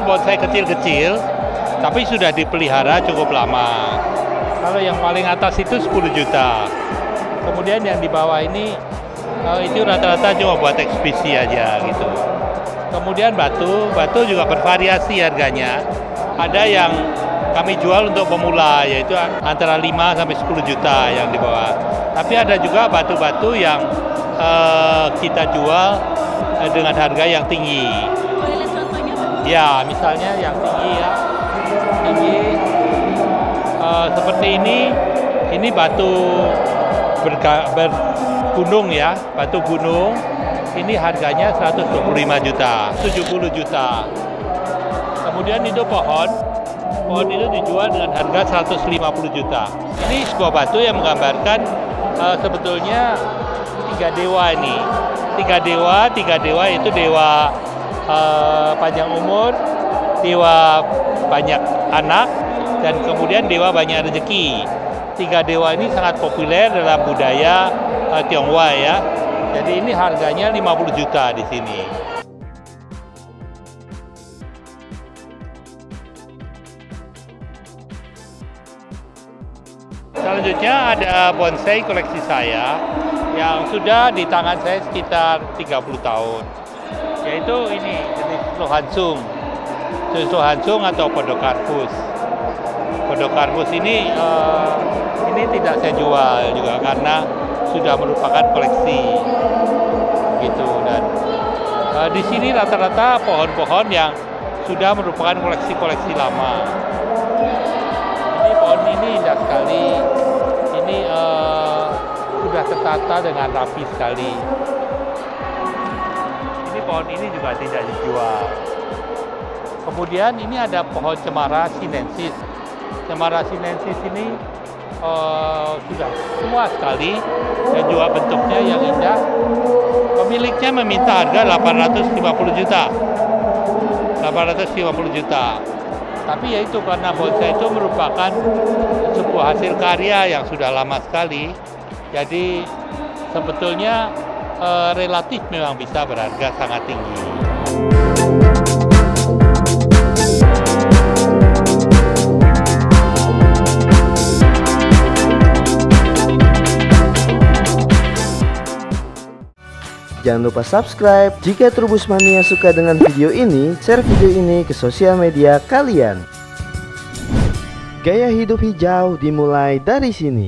bonsai kecil-kecil, tapi sudah dipelihara cukup lama. Kalau yang paling atas itu 10 juta. Kemudian yang di bawah ini uh, itu rata-rata cuma buat ekspedisi aja gitu. Kemudian batu, batu juga bervariasi harganya. Ada yang kami jual untuk pemula yaitu antara 5 sampai 10 juta yang di bawah. Tapi ada juga batu-batu yang uh, kita jual uh, dengan harga yang tinggi. Ya, misalnya yang tinggi ya, tinggi uh, seperti ini, ini batu berga, bergunung ya, batu gunung. Ini harganya 125 juta, 70 juta. Kemudian itu pohon, pohon itu dijual dengan harga 150 juta. Ini sebuah batu yang menggambarkan uh, sebetulnya tiga dewa ini. Tiga dewa, tiga dewa itu dewa uh, panjang umur, dewa banyak anak, dan kemudian dewa banyak rezeki. Tiga dewa ini sangat populer dalam budaya uh, Tionghoa ya. Jadi ini harganya 50 juta di sini. Selanjutnya ada bonsai koleksi saya yang sudah di tangan saya sekitar 30 tahun yaitu ini jenis Lohansung jenis Lohansung atau Podocarpus Podocarpus ini uh, ini tidak saya jual juga karena sudah merupakan koleksi. Gitu dan uh, di sini rata-rata pohon-pohon yang sudah merupakan koleksi-koleksi lama. Ini pohon ini indah sekali. Ini uh, sudah tertata dengan rapi sekali pohon ini juga tidak dijual. Kemudian ini ada pohon cemara sinensis. Cemara sinensis ini uh, sudah tua sekali dan juga bentuknya yang indah. Pemiliknya meminta harga 850 juta. 850 juta. Tapi ya itu karena bonsai itu merupakan sebuah hasil karya yang sudah lama sekali. Jadi sebetulnya uh, relatif memang bisa berharga sangat tinggi. Jangan lupa subscribe. Jika Trubus Mania suka dengan video ini, share video ini ke sosial media kalian. Gaya hidup hijau dimulai dari sini.